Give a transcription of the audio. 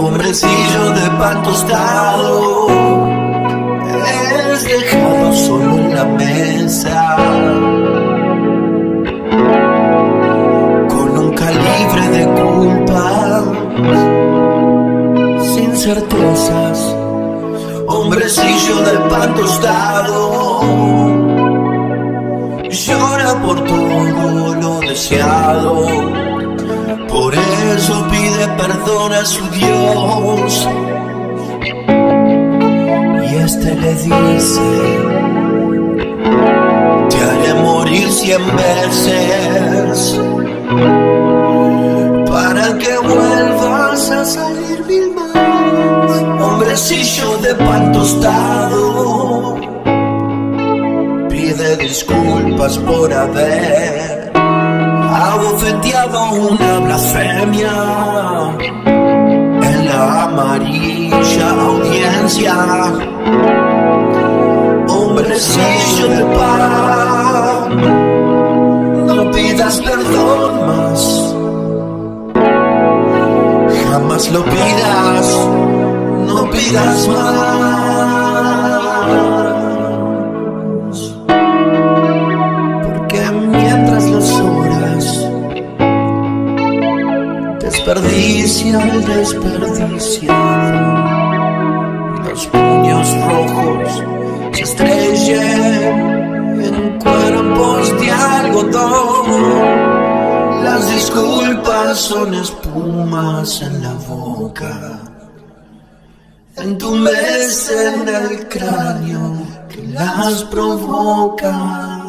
hombrecillo de pan tostado, es dejado solo en la mesa, con un calibre de culpa, sin certezas, hombrecillo de pan tostado llora por todo lo deseado. Por eso pide perdón a su Dios. Y este le dice, te haré morir cien veces para que vuelvas a salir mil más. Hombrecillo de pan tostado pide disculpas por haber una blasfemia en la amarilla audiencia. Hombrecillo de pan, no pidas perdón más, jamás lo pidas, no pidas más. El desperdiciado, los puños rojos se estrellen en cuerpos de algodón. Las disculpas son espumas en la boca, en tu mes en el cráneo que las provoca.